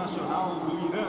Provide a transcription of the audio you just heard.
Nacional do Irã.